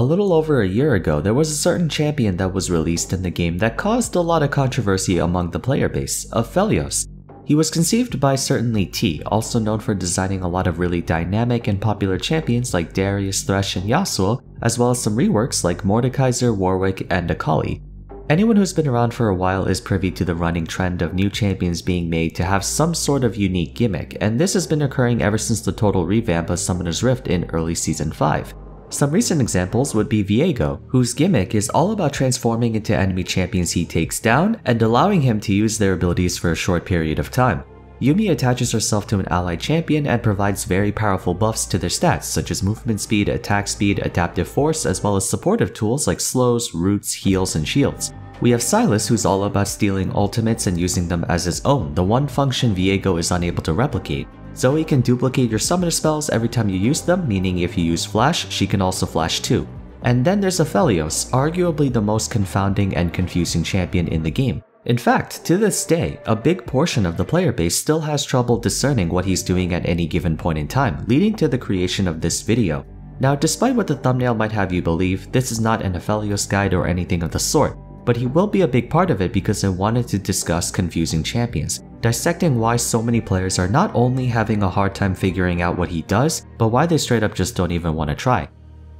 A little over a year ago, there was a certain champion that was released in the game that caused a lot of controversy among the player base, Aphelios. He was conceived by CertainlyT, also known for designing a lot of really dynamic and popular champions like Darius, Thresh, and Yasuo, as well as some reworks like Mordekaiser, Warwick, and Akali. Anyone who's been around for a while is privy to the running trend of new champions being made to have some sort of unique gimmick, and this has been occurring ever since the total revamp of Summoner's Rift in early Season 5. Some recent examples would be Viego, whose gimmick is all about transforming into enemy champions he takes down and allowing him to use their abilities for a short period of time. Yuumi attaches herself to an allied champion and provides very powerful buffs to their stats such as movement speed, attack speed, adaptive force, as well as supportive tools like slows, roots, heals, and shields. We have Sylas who's all about stealing ultimates and using them as his own, the one function Viego is unable to replicate. Zoe can duplicate your summoner spells every time you use them, meaning if you use Flash, she can also Flash too. And then there's Aphelios, arguably the most confounding and confusing champion in the game. In fact, to this day, a big portion of the player base still has trouble discerning what he's doing at any given point in time, leading to the creation of this video. Now, despite what the thumbnail might have you believe, this is not an Aphelios guide or anything of the sort, but he will be a big part of it because I wanted to discuss confusing champions, dissecting why so many players are not only having a hard time figuring out what he does, but why they straight up just don't even want to try.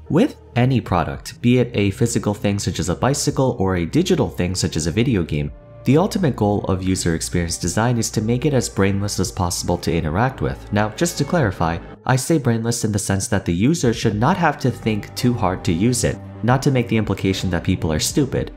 With any product, be it a physical thing such as a bicycle or a digital thing such as a video game, the ultimate goal of user experience design is to make it as brainless as possible to interact with. Now, just to clarify, I say brainless in the sense that the user should not have to think too hard to use it, not to make the implication that people are stupid.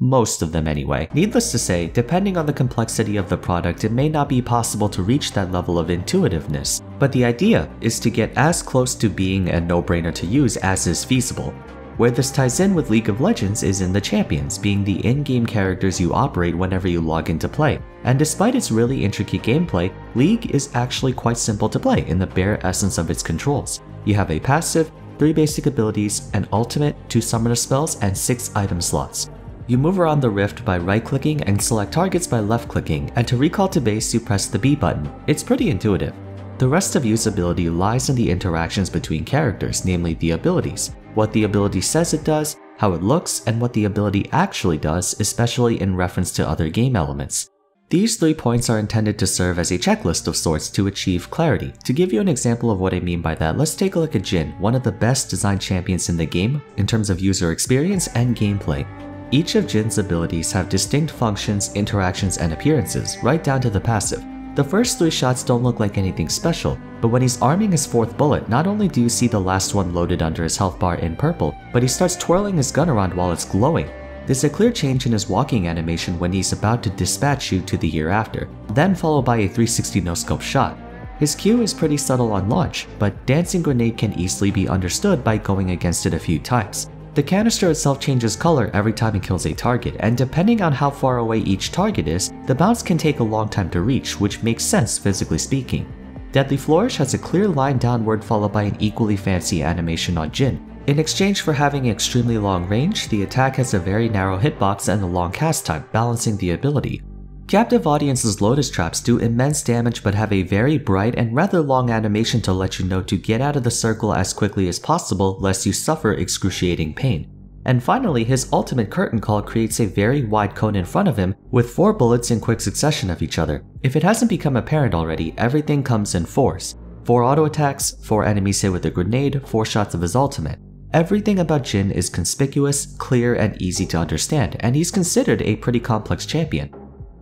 Most of them anyway. Needless to say, depending on the complexity of the product, it may not be possible to reach that level of intuitiveness, but the idea is to get as close to being a no-brainer to use as is feasible. Where this ties in with League of Legends is in the champions, being the in-game characters you operate whenever you log into play. And despite its really intricate gameplay, League is actually quite simple to play in the bare essence of its controls. You have a passive, 3 basic abilities, an ultimate, 2 summoner spells, and 6 item slots. You move around the rift by right-clicking and select targets by left-clicking, and to recall to base you press the B button. It's pretty intuitive. The rest of usability lies in the interactions between characters, namely the abilities, what the ability says it does, how it looks, and what the ability actually does, especially in reference to other game elements. These three points are intended to serve as a checklist of sorts to achieve clarity. To give you an example of what I mean by that, let's take a look at Jhin, one of the best designed champions in the game in terms of user experience and gameplay. Each of Jhin's abilities have distinct functions, interactions, and appearances, right down to the passive. The first three shots don't look like anything special, but when he's arming his fourth bullet, not only do you see the last one loaded under his health bar in purple, but he starts twirling his gun around while it's glowing. There's a clear change in his walking animation when he's about to dispatch you to the year after, then followed by a 360 no-scope shot. His Q is pretty subtle on launch, but Dancing Grenade can easily be understood by going against it a few times. The canister itself changes color every time it kills a target, and depending on how far away each target is, the bounce can take a long time to reach, which makes sense physically speaking. Deadly Flourish has a clear line downward followed by an equally fancy animation on Jhin. In exchange for having extremely long range, the attack has a very narrow hitbox and a long cast time, balancing the ability. Captive Audience's Lotus Traps do immense damage but have a very bright and rather long animation to let you know to get out of the circle as quickly as possible lest you suffer excruciating pain. And finally, his ultimate curtain call creates a very wide cone in front of him with 4 bullets in quick succession of each other. If it hasn't become apparent already, everything comes in force. 4 auto attacks, 4 enemies hit with a grenade, 4 shots of his ultimate. Everything about Jhin is conspicuous, clear, and easy to understand, and he's considered a pretty complex champion.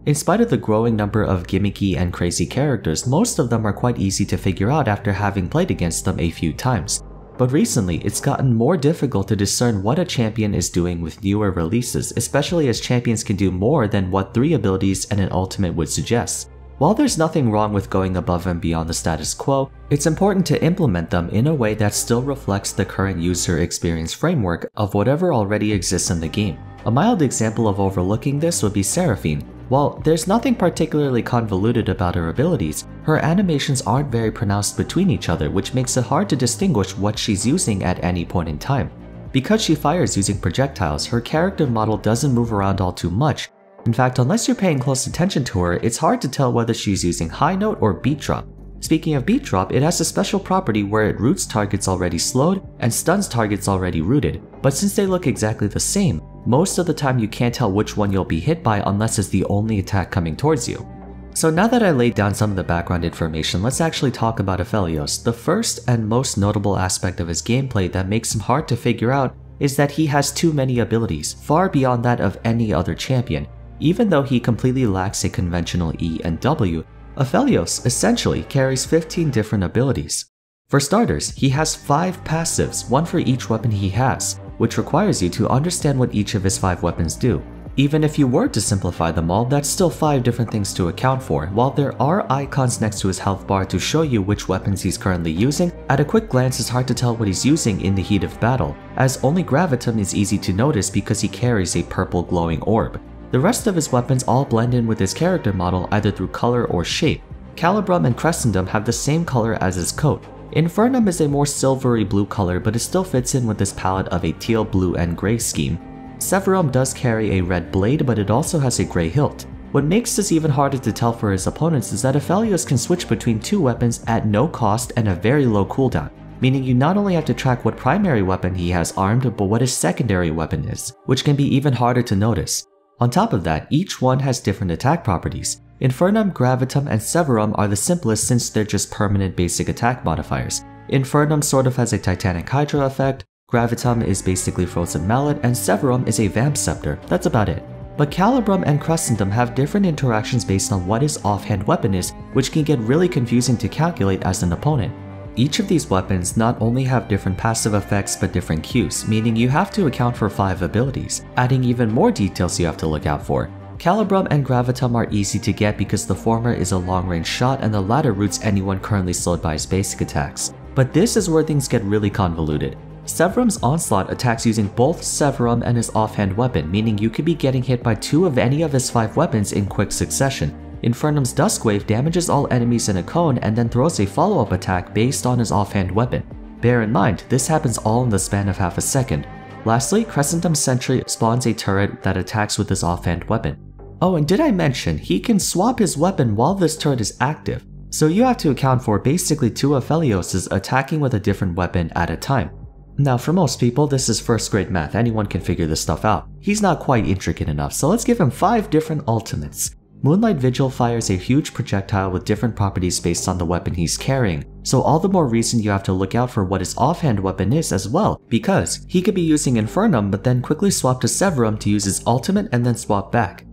In spite of the growing number of gimmicky and crazy characters, most of them are quite easy to figure out after having played against them a few times. But recently, it's gotten more difficult to discern what a champion is doing with newer releases, especially as champions can do more than what 3 abilities and an ultimate would suggest. While there's nothing wrong with going above and beyond the status quo, it's important to implement them in a way that still reflects the current user experience framework of whatever already exists in the game. A mild example of overlooking this would be Seraphine, while there's nothing particularly convoluted about her abilities, her animations aren't very pronounced between each other which makes it hard to distinguish what she's using at any point in time. Because she fires using projectiles, her character model doesn't move around all too much. In fact, unless you're paying close attention to her, it's hard to tell whether she's using high note or beat drop. Speaking of beat drop, it has a special property where it roots targets already slowed and stuns targets already rooted, but since they look exactly the same, most of the time you can't tell which one you'll be hit by unless it's the only attack coming towards you. So now that I laid down some of the background information, let's actually talk about Aphelios. The first and most notable aspect of his gameplay that makes him hard to figure out is that he has too many abilities, far beyond that of any other champion. Even though he completely lacks a conventional E and W, Aphelios essentially carries 15 different abilities. For starters, he has 5 passives, one for each weapon he has, which requires you to understand what each of his 5 weapons do. Even if you were to simplify them all, that's still 5 different things to account for. While there are icons next to his health bar to show you which weapons he's currently using, at a quick glance it's hard to tell what he's using in the heat of battle, as only Gravitum is easy to notice because he carries a purple glowing orb. The rest of his weapons all blend in with his character model either through color or shape. Calibrum and Crescendum have the same color as his coat. Infernum is a more silvery blue color but it still fits in with this palette of a teal, blue, and gray scheme. Severum does carry a red blade but it also has a gray hilt. What makes this even harder to tell for his opponents is that Aphelios can switch between two weapons at no cost and a very low cooldown, meaning you not only have to track what primary weapon he has armed but what his secondary weapon is, which can be even harder to notice. On top of that, each one has different attack properties. Infernum, Gravitum, and Severum are the simplest since they're just permanent basic attack modifiers. Infernum sort of has a Titanic Hydra effect, Gravitum is basically Frozen Mallet, and Severum is a Vamp Scepter, that's about it. But Calibrum and Crescendum have different interactions based on what his offhand weapon is, which can get really confusing to calculate as an opponent. Each of these weapons not only have different passive effects but different cues, meaning you have to account for 5 abilities, adding even more details you have to look out for. Calibrum and Gravitum are easy to get because the former is a long-range shot and the latter roots anyone currently slowed by his basic attacks. But this is where things get really convoluted. Severum's Onslaught attacks using both Severum and his offhand weapon, meaning you could be getting hit by two of any of his 5 weapons in quick succession, Infernum's Duskwave damages all enemies in a cone and then throws a follow-up attack based on his offhand weapon. Bear in mind, this happens all in the span of half a second. Lastly, Crescendum Sentry spawns a turret that attacks with his offhand weapon. Oh, and did I mention, he can swap his weapon while this turret is active, so you have to account for basically two Aphelioses attacking with a different weapon at a time. Now for most people, this is first grade math, anyone can figure this stuff out. He's not quite intricate enough, so let's give him 5 different ultimates. Moonlight Vigil fires a huge projectile with different properties based on the weapon he's carrying, so all the more reason you have to look out for what his offhand weapon is as well, because he could be using Infernum but then quickly swap to Severum to use his ultimate and then swap back.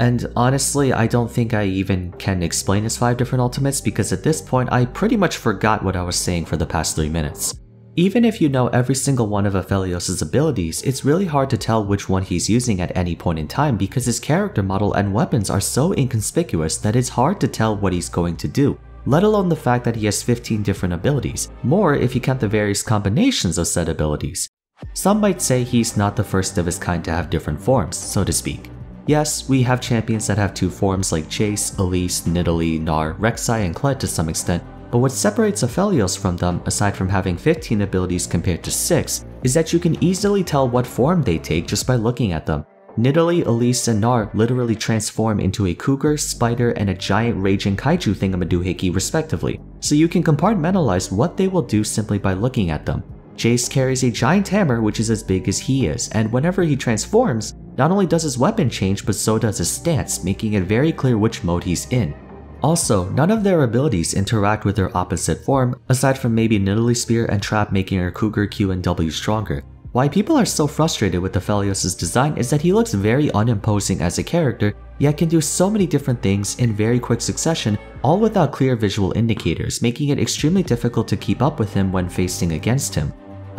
And honestly, I don't think I even can explain his 5 different ultimates because at this point I pretty much forgot what I was saying for the past 3 minutes. Even if you know every single one of Aphelios' abilities, it's really hard to tell which one he's using at any point in time because his character model and weapons are so inconspicuous that it's hard to tell what he's going to do, let alone the fact that he has 15 different abilities, more if you count the various combinations of said abilities. Some might say he's not the first of his kind to have different forms, so to speak. Yes, we have champions that have two forms like Jace, Elise, Nidalee, Gnar, Rek'Sai, and Kled to some extent, but what separates Aphelios from them, aside from having 15 abilities compared to 6, is that you can easily tell what form they take just by looking at them. Nidalee, Elise, and Gnar literally transform into a cougar, spider, and a giant raging kaiju thingamadoohickey respectively, so you can compartmentalize what they will do simply by looking at them. Jace carries a giant hammer which is as big as he is, and whenever he transforms, not only does his weapon change but so does his stance, making it very clear which mode he's in. Also, none of their abilities interact with their opposite form, aside from maybe Nidalee Spear and Trap making her Cougar Q and W stronger. Why people are so frustrated with Aphelios' design is that he looks very unimposing as a character, yet can do so many different things in very quick succession, all without clear visual indicators, making it extremely difficult to keep up with him when facing against him.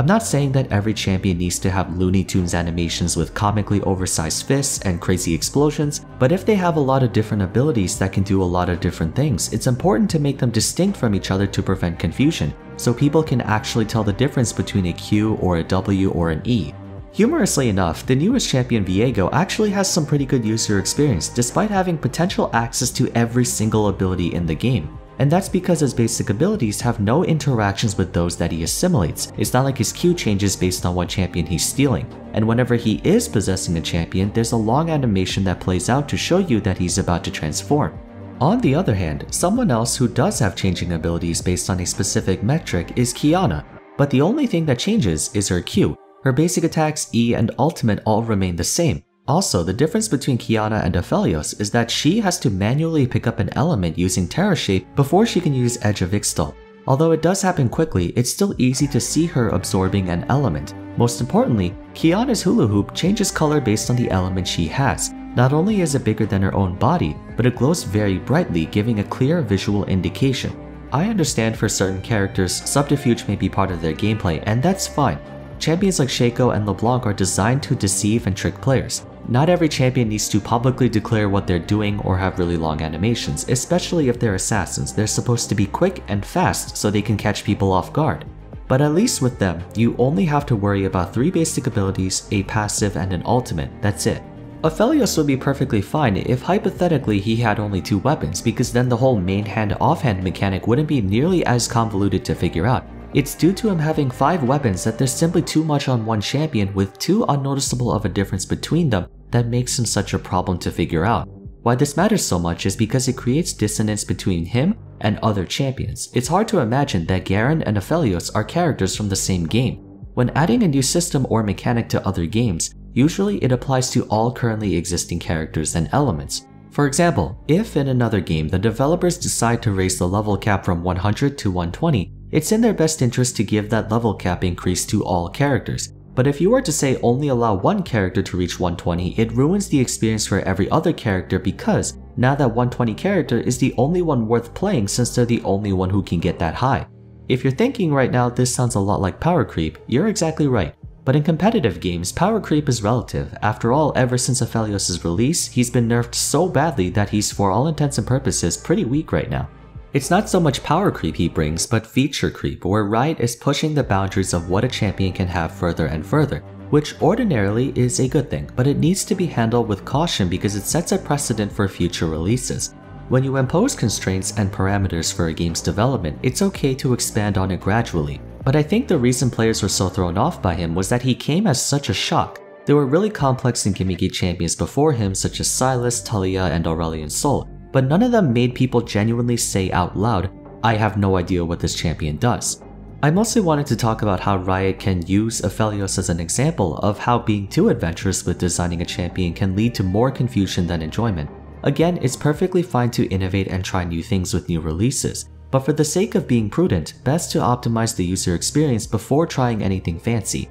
I'm not saying that every champion needs to have Looney Tunes animations with comically oversized fists and crazy explosions, but if they have a lot of different abilities that can do a lot of different things, it's important to make them distinct from each other to prevent confusion, so people can actually tell the difference between a Q or a W or an E. Humorously enough, the newest champion Viego actually has some pretty good user experience despite having potential access to every single ability in the game and that's because his basic abilities have no interactions with those that he assimilates. It's not like his Q changes based on what champion he's stealing, and whenever he is possessing a champion, there's a long animation that plays out to show you that he's about to transform. On the other hand, someone else who does have changing abilities based on a specific metric is Qiyana, but the only thing that changes is her Q. Her basic attacks, E, and ultimate all remain the same. Also, the difference between Qiyana and Aphelios is that she has to manually pick up an element using Terra Shape before she can use Edge of Ixtal. Although it does happen quickly, it's still easy to see her absorbing an element. Most importantly, Qiyana's hula hoop changes color based on the element she has. Not only is it bigger than her own body, but it glows very brightly giving a clear visual indication. I understand for certain characters, subterfuge may be part of their gameplay and that's fine. Champions like Shaco and LeBlanc are designed to deceive and trick players. Not every champion needs to publicly declare what they're doing or have really long animations, especially if they're assassins. They're supposed to be quick and fast so they can catch people off guard. But at least with them, you only have to worry about three basic abilities, a passive, and an ultimate, that's it. Aphelios would be perfectly fine if hypothetically he had only two weapons because then the whole main hand offhand mechanic wouldn't be nearly as convoluted to figure out. It's due to him having 5 weapons that there's simply too much on one champion with too unnoticeable of a difference between them that makes him such a problem to figure out. Why this matters so much is because it creates dissonance between him and other champions. It's hard to imagine that Garen and Aphelios are characters from the same game. When adding a new system or mechanic to other games, Usually it applies to all currently existing characters and elements. For example, if in another game the developers decide to raise the level cap from 100 to 120, it's in their best interest to give that level cap increase to all characters. But if you were to say only allow one character to reach 120, it ruins the experience for every other character because now that 120 character is the only one worth playing since they're the only one who can get that high. If you're thinking right now this sounds a lot like power creep, you're exactly right. But in competitive games, power creep is relative. After all, ever since Aphelios' release, he's been nerfed so badly that he's for all intents and purposes pretty weak right now. It's not so much power creep he brings, but feature creep, where Riot is pushing the boundaries of what a champion can have further and further, which ordinarily is a good thing, but it needs to be handled with caution because it sets a precedent for future releases. When you impose constraints and parameters for a game's development, it's okay to expand on it gradually, but I think the reason players were so thrown off by him was that he came as such a shock. There were really complex and gimmicky champions before him such as Sylas, Taliyah, and Aurelion Sol, but none of them made people genuinely say out loud, I have no idea what this champion does. I mostly wanted to talk about how Riot can use Aphelios as an example of how being too adventurous with designing a champion can lead to more confusion than enjoyment. Again, it's perfectly fine to innovate and try new things with new releases, but for the sake of being prudent, best to optimize the user experience before trying anything fancy.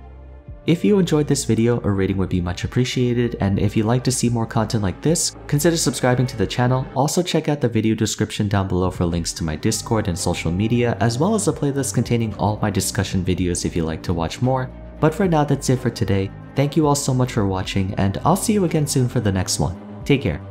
If you enjoyed this video, a rating would be much appreciated, and if you'd like to see more content like this, consider subscribing to the channel. Also check out the video description down below for links to my Discord and social media, as well as a playlist containing all my discussion videos if you'd like to watch more. But for now, that's it for today. Thank you all so much for watching, and I'll see you again soon for the next one. Take care.